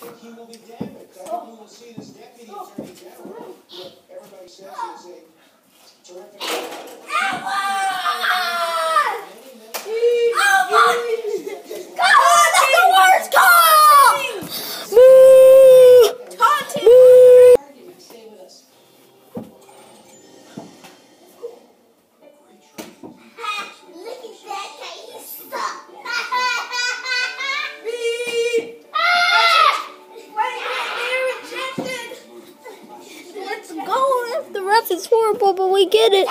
think he will be damaged. I think we will see this deputy attorney general, who everybody says is a terrific. The horrible, but we get it.